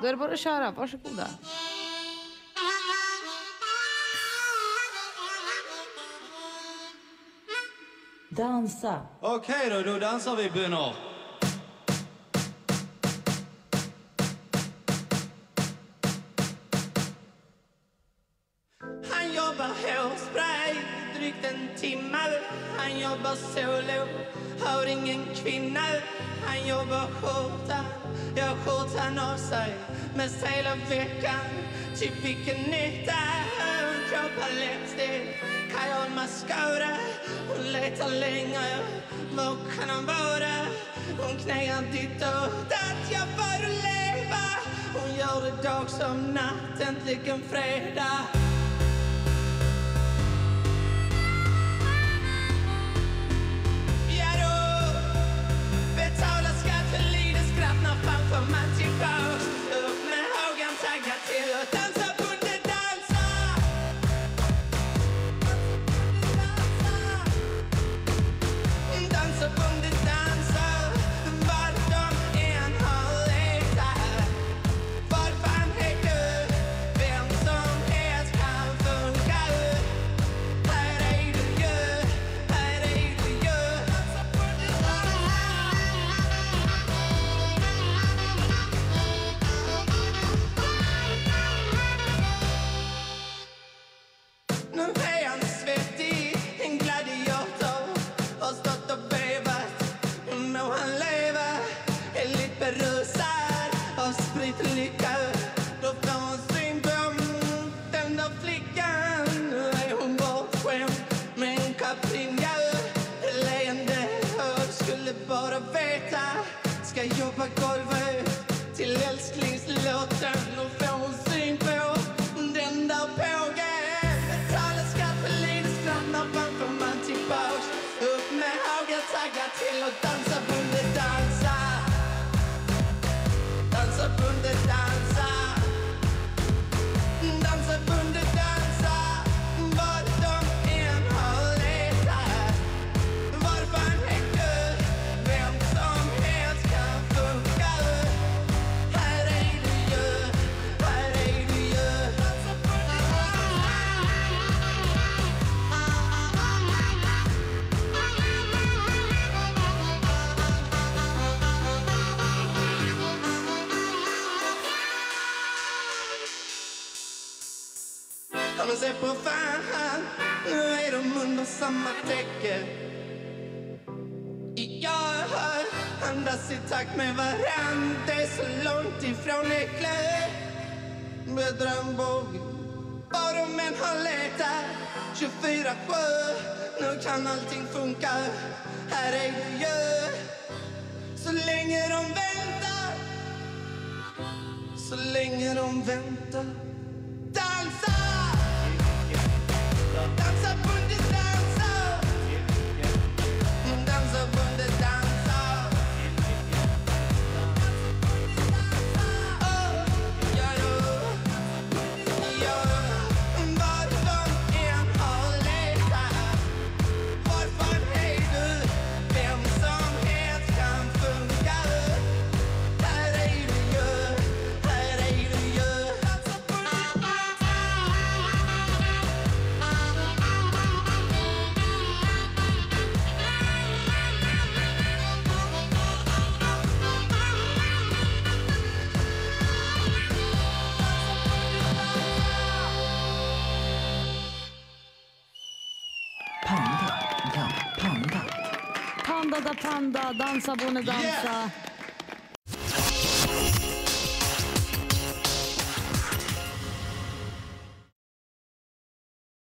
Då är det bara att köra. Varsågoda. Dansa. Okej då, då dansar vi bönor. Han jobbar hårspray drygt en timme. Han jobbar solo, har ingen kvinna. Han jobbar skjorta, ja skjortan av sig mest hela veckan. Typ vilken nytta. Hon jobbar läppstift, kajal mascara. Hon letar länge, var kan han vara? Hon knegar ditt och datt, ja för att leva. Hon gör det dag som natt, äntligen fredag. en los danza. Ja på fan, nu är de under samma täcke Jag hör andas i takt med varann. Det är så långt ifrån äckle Bedrömbåg Var de än har letat 24-7 Nu kan allting funka. Här är du ju. Så länge de väntar. Så länge de väntar. panda da panda, dansa bunu dansa. Yeah.